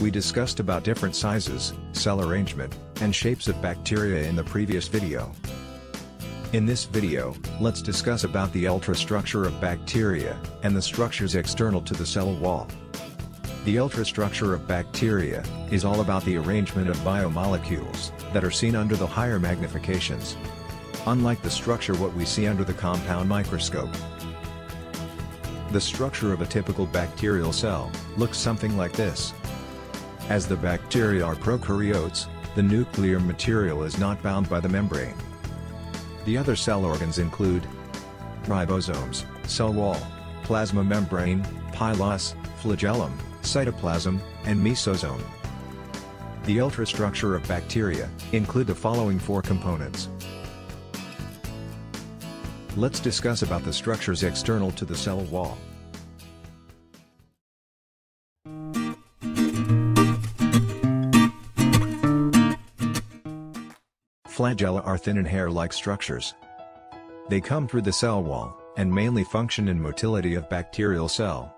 We discussed about different sizes, cell arrangement, and shapes of bacteria in the previous video. In this video, let's discuss about the ultrastructure of bacteria, and the structures external to the cell wall. The ultrastructure of bacteria, is all about the arrangement of biomolecules, that are seen under the higher magnifications. Unlike the structure what we see under the compound microscope. The structure of a typical bacterial cell, looks something like this. As the bacteria are prokaryotes, the nuclear material is not bound by the membrane. The other cell organs include ribosomes, cell wall, plasma membrane, pilus, flagellum, cytoplasm, and mesosome. The ultrastructure of bacteria include the following four components. Let's discuss about the structures external to the cell wall. Flagella are thin and hair-like structures. They come through the cell wall, and mainly function in motility of bacterial cell.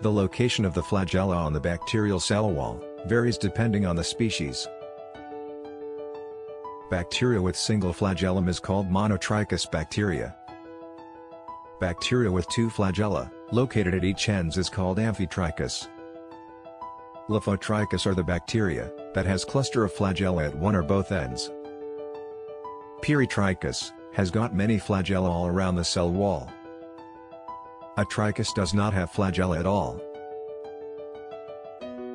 The location of the flagella on the bacterial cell wall, varies depending on the species. Bacteria with single flagellum is called monotrichous bacteria. Bacteria with two flagella, located at each ends is called amphitrichous. Lophotrichous are the bacteria, that has cluster of flagella at one or both ends. Peritrichous, has got many flagella all around the cell wall. Atrichous does not have flagella at all.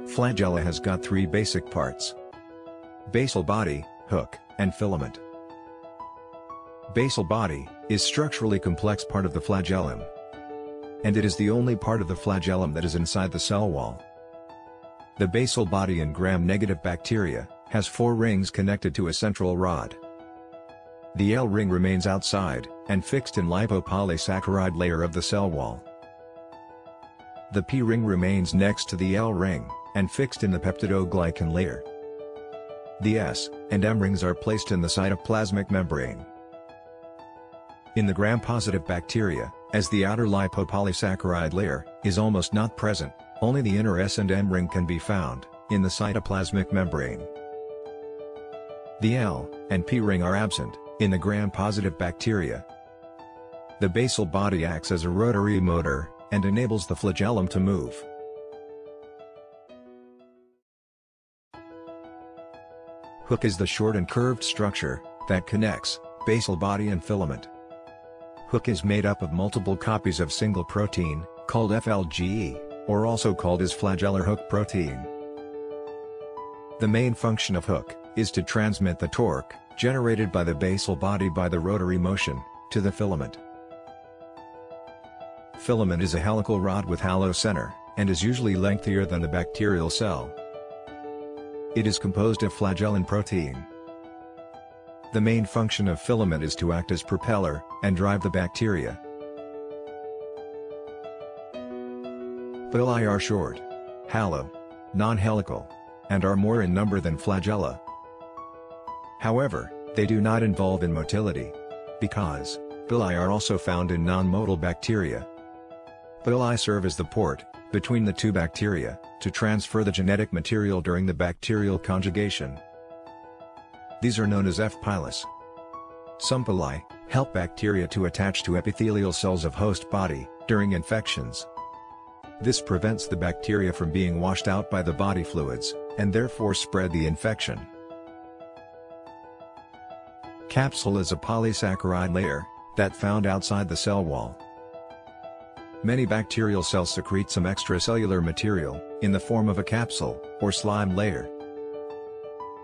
Flagella has got three basic parts. Basal body, hook, and filament. Basal body, is structurally complex part of the flagellum. And it is the only part of the flagellum that is inside the cell wall. The basal body in gram-negative bacteria, has four rings connected to a central rod. The L ring remains outside, and fixed in lipopolysaccharide layer of the cell wall. The P ring remains next to the L ring, and fixed in the peptidoglycan layer. The S and M rings are placed in the cytoplasmic membrane. In the gram-positive bacteria, as the outer lipopolysaccharide layer is almost not present, only the inner S and M ring can be found in the cytoplasmic membrane. The L and P ring are absent, in the gram-positive bacteria, the basal body acts as a rotary motor, and enables the flagellum to move. Hook is the short and curved structure, that connects, basal body and filament. Hook is made up of multiple copies of single protein, called FLGE, or also called as flagellar hook protein. The main function of hook, is to transmit the torque, generated by the basal body by the rotary motion, to the filament. Filament is a helical rod with hollow center, and is usually lengthier than the bacterial cell. It is composed of flagellin protein. The main function of filament is to act as propeller, and drive the bacteria. Pili are short, hollow, non-helical, and are more in number than flagella. However, they do not involve in motility. Because, pili are also found in non-motile bacteria. Pili serve as the port, between the two bacteria, to transfer the genetic material during the bacterial conjugation. These are known as F. pilus. Some pili, help bacteria to attach to epithelial cells of host body, during infections. This prevents the bacteria from being washed out by the body fluids, and therefore spread the infection. Capsule is a polysaccharide layer, that found outside the cell wall. Many bacterial cells secrete some extracellular material, in the form of a capsule, or slime layer.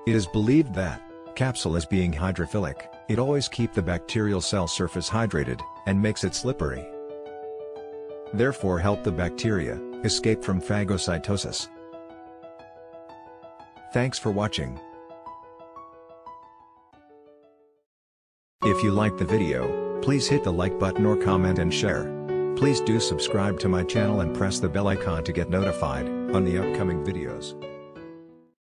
It is believed that, capsule is being hydrophilic, it always keep the bacterial cell surface hydrated, and makes it slippery. Therefore help the bacteria, escape from phagocytosis. Thanks for watching. If you liked the video, please hit the like button or comment and share. Please do subscribe to my channel and press the bell icon to get notified on the upcoming videos.